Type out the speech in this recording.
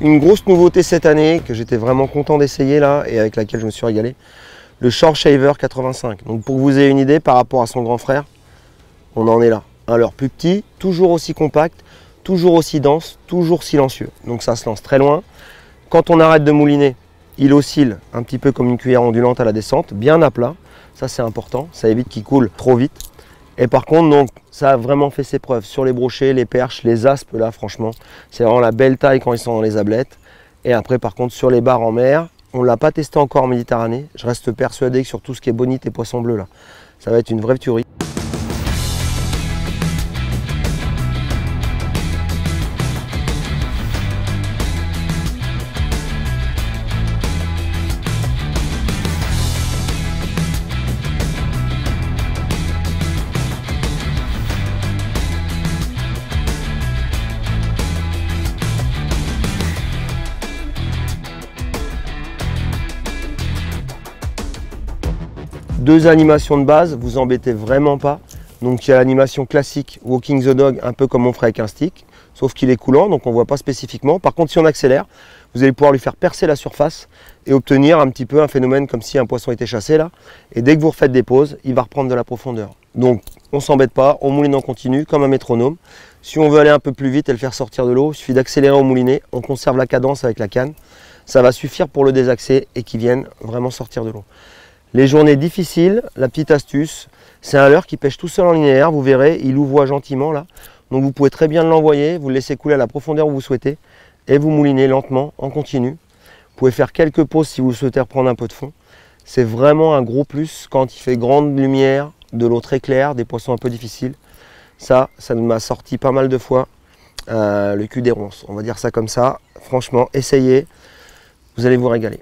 Une grosse nouveauté cette année que j'étais vraiment content d'essayer là et avec laquelle je me suis régalé, le Short Shaver 85. Donc pour que vous ayez une idée par rapport à son grand frère, on en est là. Un leurre plus petit, toujours aussi compact, toujours aussi dense, toujours silencieux. Donc ça se lance très loin. Quand on arrête de mouliner, il oscille un petit peu comme une cuillère ondulante à la descente, bien à plat. Ça c'est important, ça évite qu'il coule trop vite. Et par contre, donc, ça a vraiment fait ses preuves sur les brochets, les perches, les aspes là, franchement. C'est vraiment la belle taille quand ils sont dans les ablettes. Et après, par contre, sur les barres en mer, on ne l'a pas testé encore en Méditerranée. Je reste persuadé que sur tout ce qui est bonite et poisson bleu là, ça va être une vraie tuerie. Deux animations de base, vous embêtez vraiment pas. Donc il y a l'animation classique Walking the Dog, un peu comme on ferait avec un stick, sauf qu'il est coulant, donc on ne voit pas spécifiquement. Par contre, si on accélère, vous allez pouvoir lui faire percer la surface et obtenir un petit peu un phénomène comme si un poisson était chassé là. Et dès que vous refaites des pauses, il va reprendre de la profondeur. Donc on s'embête pas, on mouline en continu comme un métronome. Si on veut aller un peu plus vite et le faire sortir de l'eau, il suffit d'accélérer au moulinet, on conserve la cadence avec la canne. Ça va suffire pour le désaxer et qu'il vienne vraiment sortir de l'eau. Les journées difficiles, la petite astuce, c'est un leurre qui pêche tout seul en linéaire, vous verrez, il ouvre gentiment là. Donc vous pouvez très bien l'envoyer, vous le laissez couler à la profondeur où vous souhaitez et vous moulinez lentement en continu. Vous pouvez faire quelques pauses si vous souhaitez reprendre un peu de fond. C'est vraiment un gros plus quand il fait grande lumière, de l'eau très claire, des poissons un peu difficiles. Ça, ça m'a sorti pas mal de fois euh, le cul des ronces. On va dire ça comme ça. Franchement, essayez, vous allez vous régaler.